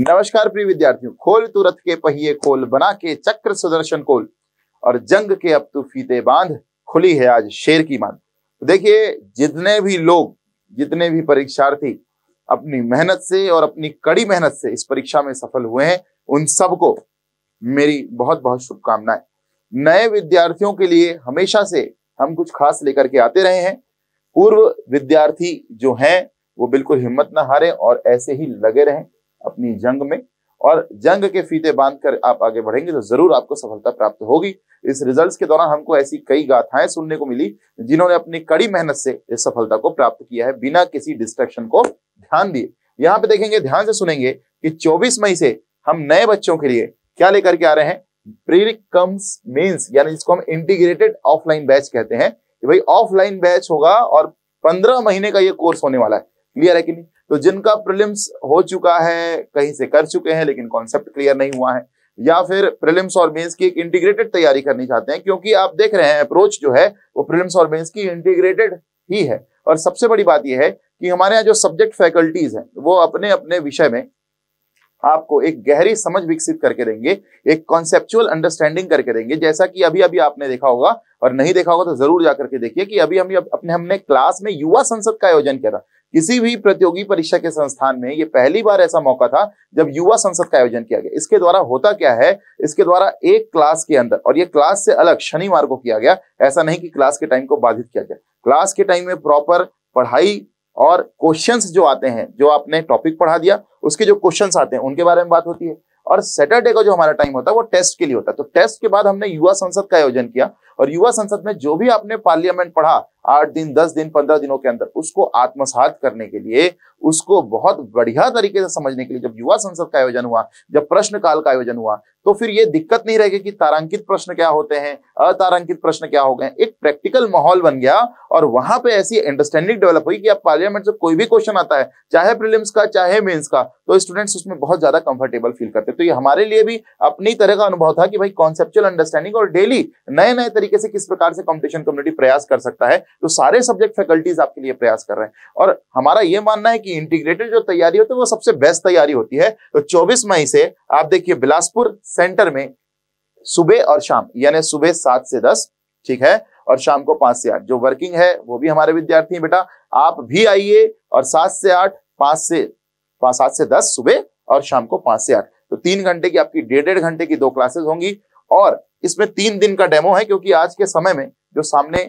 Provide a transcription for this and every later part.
नमस्कार प्रिय विद्यार्थियों, खोल तू रथ के पहिए खोल, बना के चक्र सुदर्शन कोल और जंग के अब तू फीते बाँध, खुली है आज शेर की मान तो देखिए, जितने भी लोग, जितने भी परीक्षार्थी अपनी मेहनत से और अपनी कड़ी मेहनत से इस परीक्षा में सफल हुए हैं, उन सबको मेरी बहुत बहुत शुभकामनाएँ। नए विद्यार्थियों के लिए हमेशा से हम कुछ खास लेकर के आते रहे हैं। पूर्व विद्यार्थी जो हैं, वो बिल्कुल हिम्मत ना हारे और ऐसे ही लगे रहें। अपनी जंग में। और जंग के फीते बांधकर आप आगे बढ़ेंगे तो ज़रूर आपको सफलता प्राप्त होगी। इस रिजल्ट्स के दौरान हमको ऐसी कई गाथाएँ सुनने को मिली, जिन्होंने अपनी कड़ी मेहनत से इस सफलता को प्राप्त किया है, बिना किसी डिस्ट्रक्शन को ध्यान दिए। यहाँ पे देखेंगे, ध्यान से सुनेंगे कि 24 मई से हम नए बच्चों के लिए क्या लेकर के आ रहे हैं? प्रीरिक मेंस यानी जिसको हम इंटीग्रेटेड ऑफलाइन बैच कहते हैं, कि भाई ऑफलाइन बैच होगा और पंद्रह महीने का ये कोर्स होने वाला है। क्लियर है कि नहीं? तो जिनका प्रिलिम्स हो चुका है, कहीं से कर चुके हैं, लेकिन कॉन्सेप्ट क्लियर नहीं हुआ है, या फिर प्रिलिम्स और मेंस की एक इंटीग्रेटेड तैयारी करनी चाहते हैं, क्योंकि आप देख रहे हैं अप्रोच जो है, वो प्रिलिम्स और मेंस की इंटीग्रेटेड ही है। और सबसे बड़ी बात यह है कि हमारे यहाँ जो सब्जेक्ट फैकल्टीज हैं, वो अपने अपने विषय में आपको एक गहरी समझ विकसित करके देंगे, एक कॉन्सेप्चुअल अंडरस्टैंडिंग करके देंगे। जैसा कि अभी अभी आपने देखा होगा, और नहीं देखा होगा तो ज़रूर जाकर के देखिए कि अभी हम अपने हमने क्लास में युवा संसद का आयोजन किया था। किसी भी प्रतियोगी परीक्षा के संस्थान में ये पहली बार ऐसा मौका था जब युवा संसद का आयोजन किया गया। इसके द्वारा होता क्या है? इसके द्वारा एक क्लास के अंदर, और ये क्लास से अलग शनिवार को किया गया। ऐसा नहीं कि क्लास के टाइम को बाधित किया गया। क्लास के टाइम में प्रॉपर पढ़ाई और क्वेश्चंस जो आते हैं, जो आपने टॉपिक पढ़ा दिया, उसके जो क्वेश्चंस आते हैं, उनके बारे में बात होती है। और सैटरडे का जो हमारा टाइम होता है, वो टेस्ट के लिए होता है। तो टेस्ट के बाद हमने युवा संसद का आयोजन किया। और युवा संसद में जो भी आपने पार्लियामेंट पढ़ा, आठ दिन, दस दिन, पंद्रह दिनों के अंदर, उसको आत्मसात करने के लिए, उसको बहुत बढ़िया तरीके से समझने के लिए जब युवा संसद का आयोजन हुआ, जब प्रश्न काल का आयोजन हुआ तो फिर ये दिक्कत नहीं रहेगी कि तारांकित प्रश्न क्या होते हैं, अतारांकित प्रश्न क्या हो गए एक प्रैक्टिकल माहौल बन गया और वहाँ पे ऐसी अंडरस्टैंडिंग डेवलप हुई कि अब पार्लियामेंट से कोई भी क्वेश्चन आता है, चाहे प्रिलिम्स का, चाहे मेंस का तो स्टूडेंट्स उसमें बहुत ज़्यादा कंफर्टेबल फील करते तो ये हमारे लिए भी अपनी तरह का अनुभव था कि भाई कॉन्सेप्चुअल अंडरस्टैंडिंग और डेली नए नए तरीके से किस प्रकार से कॉम्पिटिशन कम्युनिटी प्रयास कर सकता है तो सारे सब्जेक्ट फैकल्टीज आपके लिए प्रयास कर रहे हैं। और हमारा यह मानना है कि इंटीग्रेटेड जो तैयारी होती है, वो सबसे बेस्ट तैयारी होती है। तो चौबीस मई से आप देखिए बिलासपुर सेंटर में सुबह और शाम, यानी सुबह सात से दस, ठीक है? और शाम को पाँच से आठ। जो वर्किंग है, वो भी हमारे विद्यार्थी बेटा। आप भी आइए और सात से आठ, पाँच से सात से दस सुबह और शाम को पाँच से आठ। तो तीन घंटे की आपकी डेढ़ डेढ़ घंटे की दो क्लासेस होंगी। और इसमें तीन दिन का डेमो है, क्योंकि आज के समय में जो सामने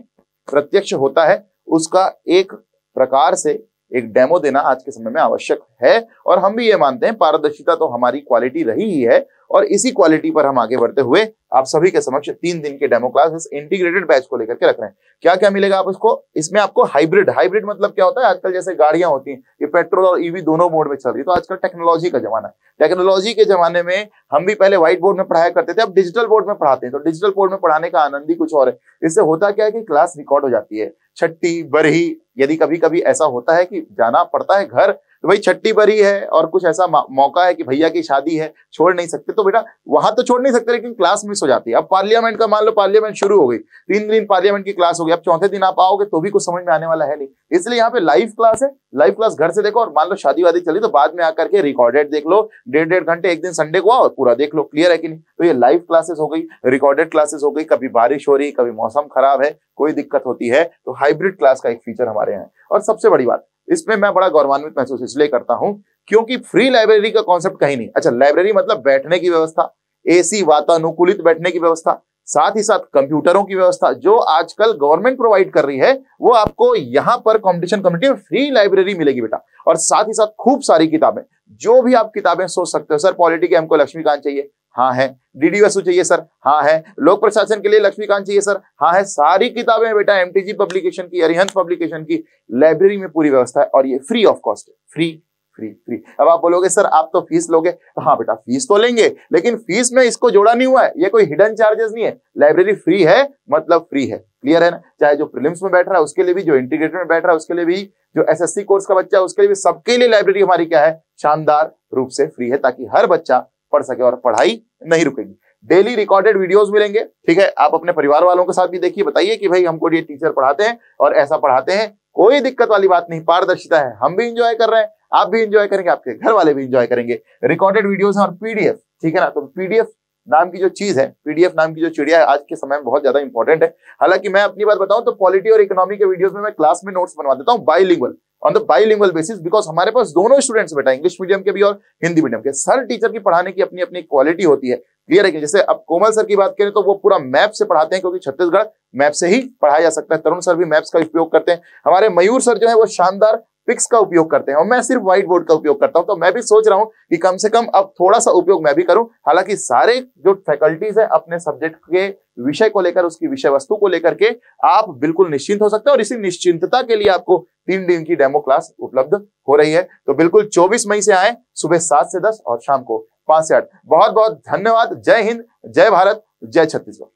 प्रत्यक्ष होता है, उसका एक प्रकार से एक डेमो देना आज के समय में आवश्यक है। और हम भी ये मानते हैं, पारदर्शिता तो हमारी क्वालिटी रही ही है और इसी क्वालिटी पर हम आगे बढ़ते हुए आप सभी के समक्ष तीन दिन के डेमो क्लासेस इंटीग्रेटेड बैच को लेकर के रख रहे हैं। क्या क्या मिलेगा आप उसको इसमें आपको हाइब्रिड हाइब्रिड मतलब क्या होता है? आजकल जैसे गाड़ियाँ होती हैं, ये पेट्रोल और ईवी दोनों मोड में चल रही है। तो आजकल टेक्नोलॉजी का जमाना है। टेक्नोलॉजी के जमाने में हम भी पहले व्हाइट बोर्ड में पढ़ाया करते थे, अब डिजिटल बोर्ड में पढ़ाते हैं। तो डिजिटल बोर्ड में पढ़ाने का आनंद ही कुछ और है। इससे होता क्या है कि क्लास रिकॉर्ड हो जाती है। छठी, बरही, यदि कभी कभी ऐसा होता है कि जाना पड़ता है घर तो भाई छठी बरी है और कुछ ऐसा मौका है कि भैया की शादी है, छोड़ नहीं सकते। तो बेटा, वहाँ तो छोड़ नहीं सकते, लेकिन क्लास मिस हो जाती है। अब पार्लियामेंट का मान लो पार्लियामेंट शुरू हो गई। तीन दिन पार्लियामेंट की क्लास हो गई। अब चौथे दिन आप आओगे तो भी कुछ समझ में आने वाला है नहीं। इसलिए यहाँ पे लाइव क्लास है। लाइव क्लास घर से देखो और मान लो शादी वादी चली तो बाद में आकर के रिकॉर्डेड देख लो। डेढ़ डेढ़ घंटे, एक दिन संडे को आओ पूरा देख लो। क्लियर है कि नहीं? तो ये लाइव क्लासेस हो गई रिकॉर्डेड क्लासेस हो गई। कभी बारिश हो रही, कभी मौसम खराब है, कोई दिक्कत होती है तो हाइब्रिड क्लास का एक फीचर हमारे यहाँ और सबसे बड़ी बात इसमें मैं बड़ा गौरवान्वित महसूस इसलिए करता हूँ, क्योंकि फ्री लाइब्रेरी का कॉन्सेप्ट कहीं नहीं। अच्छा लाइब्रेरी मतलब बैठने की व्यवस्था एसी वातानुकूलित बैठने की व्यवस्था, साथ ही साथ कंप्यूटरों की व्यवस्था, जो आजकल गवर्नमेंट प्रोवाइड कर रही है, वो आपको यहाँ पर कंपटीशन कम्युनिटी में फ्री लाइब्रेरी मिलेगी बेटा। और साथ ही साथ खूब सारी किताबें, जो भी आप किताबें सोच सकते हो, सर, पॉलिटी के हमको लक्ष्मीकांत चाहिए हाँ है। डीडी वसु चाहिए, सर। हाँ है। लोक प्रशासन के लिए लक्ष्मीकांत चाहिए, सर। हाँ है। सारी किताबें बेटा एमटीजी पब्लिकेशन की, अरिहंत पब्लिकेशन की। लाइब्रेरी में पूरी व्यवस्था है और ये फ्री ऑफ़ कॉस्ट है। फ्री फ्री फ्री अब आप बोलोगे, सर, आप तो फ़ीस लोगे? तो हाँ बेटा फ़ीस तो लेंगे, लेकिन फ़ीस में इसको जोड़ा नहीं हुआ है। ये कोई हिडन चार्जेस नहीं है। लाइब्रेरी फ्री है मतलब फ्री है। क्लियर है ना? चाहे जो प्रिलिम्स में बैठ रहा है, उसके लिए भी, जो इंटीग्रेटेड में बैठ रहा है, उसके लिए भी, जो एसएससी कोर्स का बच्चा है, उसके लिए भी सबके लिए लाइब्रेरी हमारी क्या है? शानदार रूप से फ्री है, ताकि हर बच्चा पढ़ सके और पढ़ाई नहीं रुकेगी। डेली रिकॉर्डेड वीडियोस मिलेंगे, ठीक है? आप अपने परिवार वालों के साथ भी देखिए, बताइए कि भाई हमको ये टीचर पढ़ाते हैं और ऐसा पढ़ाते हैं। कोई दिक्कत वाली बात नहीं, पारदर्शिता है। हम भी इंजॉय कर रहे हैं, आप भी इंजॉय करेंगे, आपके घर वाले भी इंजॉय करेंगे। रिकॉर्डेड वीडियोस और पीडीएफ ठीक है ना? तो पीडीएफ नाम की जो चीज़ है पीडीएफ नाम की जो चिड़िया है आज के समय में बहुत ज़्यादा इंपॉर्टेंट है। हालाँकि मैं अपनी बात बताऊँ तो पॉलिटी और इकोनॉमी के वीडियोस में मैं क्लास में नोट्स बनवा देता हूँ bilingual on the bilingual basis because हमारे पास दोनों स्टूडेंट्स बेटा इंग्लिश मीडियम के भी और हिंदी मीडियम के। सर टीचर की पढ़ाने की अपनी अपनी क्वालिटी होती है। क्लियर है कि जैसे अब कोमल सर की बात करें तो वो पूरा मैप से पढ़ाते हैं, क्योंकि छत्तीसगढ़ मैप से ही पढ़ाया जा सकता है। तरुण सर भी मैप्स का उपयोग करते हैं। हमारे मयूर सर जो है, वो शानदार पिक्स का उपयोग करते हैं। और मैं सिर्फ़ व्हाइट बोर्ड का उपयोग करता हूँ तो मैं भी सोच रहा हूँ कि कम से कम अब थोड़ा सा उपयोग मैं भी करूँ। हालाँकि सारे जो फैकल्टीज है, अपने सब्जेक्ट के विषय को लेकर, उसकी विषय वस्तु को लेकर के आप बिल्कुल निश्चिंत हो सकते हैं और इसी निश्चिंतता के लिए आपको तीन दिन की डेमो क्लास उपलब्ध हो रही है। तो बिल्कुल चौबीस मई से आए, सुबह सात से दस और शाम को पाँच से आठ। बहुत बहुत धन्यवाद। जय हिंद, जय भारत, जय छत्तीसगढ़।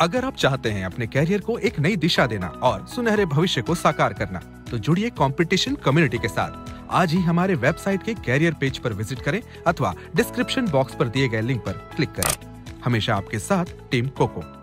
अगर आप चाहते हैं अपने कैरियर को एक नई दिशा देना और सुनहरे भविष्य को साकार करना तो जुड़िए कंपटीशन कम्युनिटी के साथ। आज ही हमारे वेबसाइट के कैरियर पेज पर विज़िट करें अथवा डिस्क्रिप्शन बॉक्स पर दिए गए लिंक पर क्लिक करें। हमेशा आपके साथ टीम कोको।